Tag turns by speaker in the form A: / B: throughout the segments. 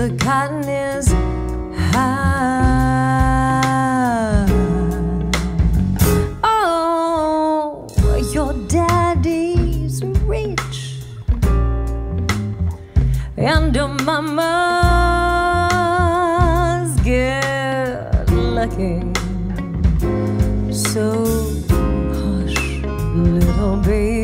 A: the cotton is high. Oh, your daddy's rich, and your mama's get lucky. So hush, little baby.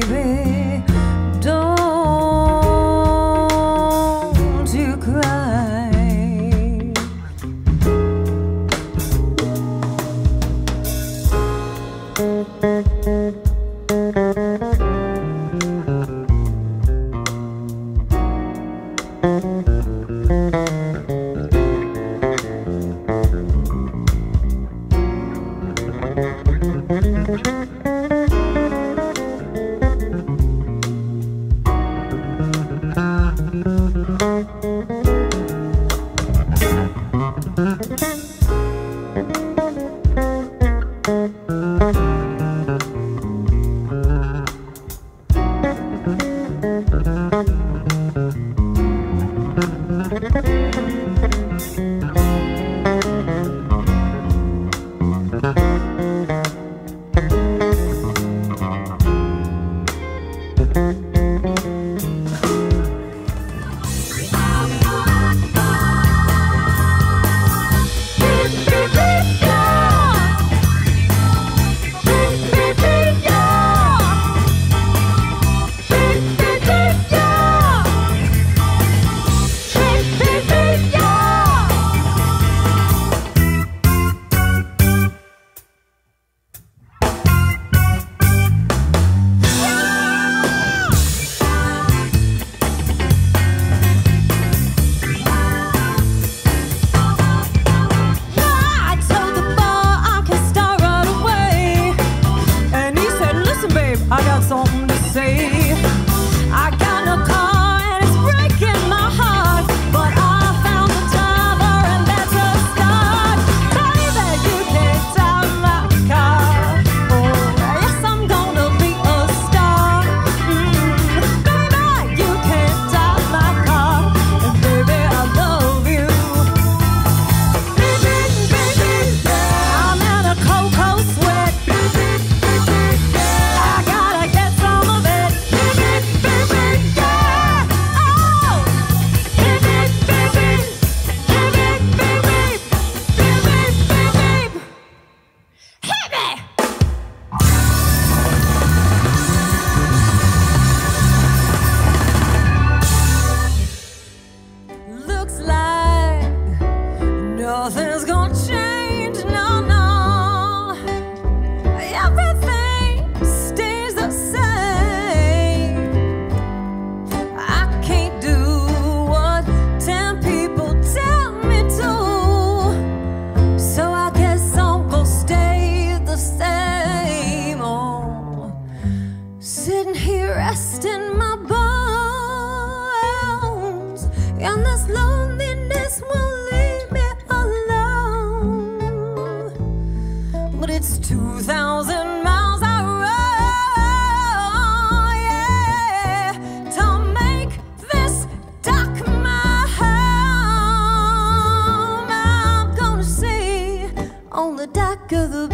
A: back of the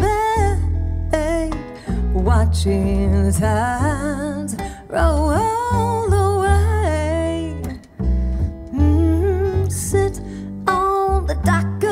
A: bed, watching the times roll away. Mm. Mm-hmm. Sit on the dock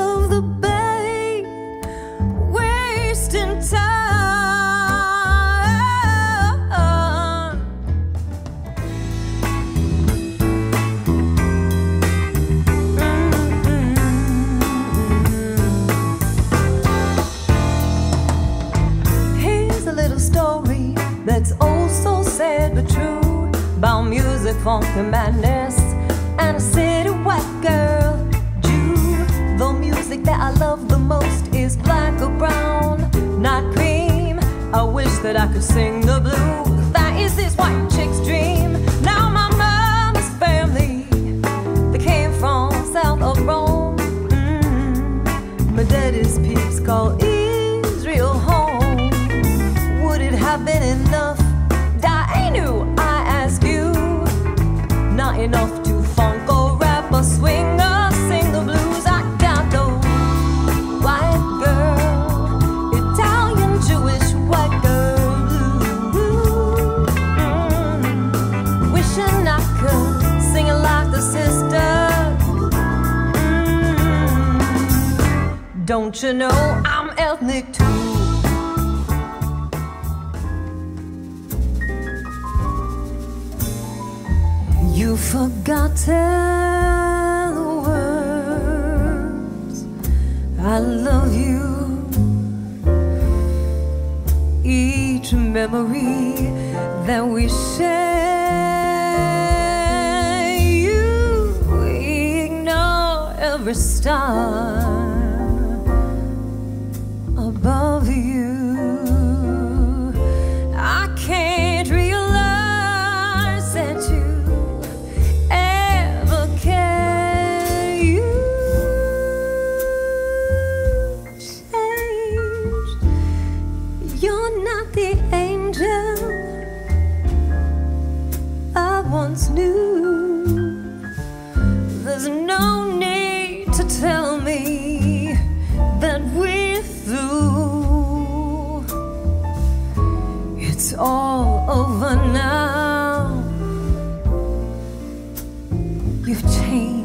A: funk and madness and a city white girl. Jew, the music that I love the most is black or brown, not cream. I wish that I could sing the blues. That is this white chick's dream. Don't you know I'm ethnic too? You forgot the words. I love you. Each memory that we share, you ignore every star Knew. There's no need to tell me that we're through. It's all over now. You've changed.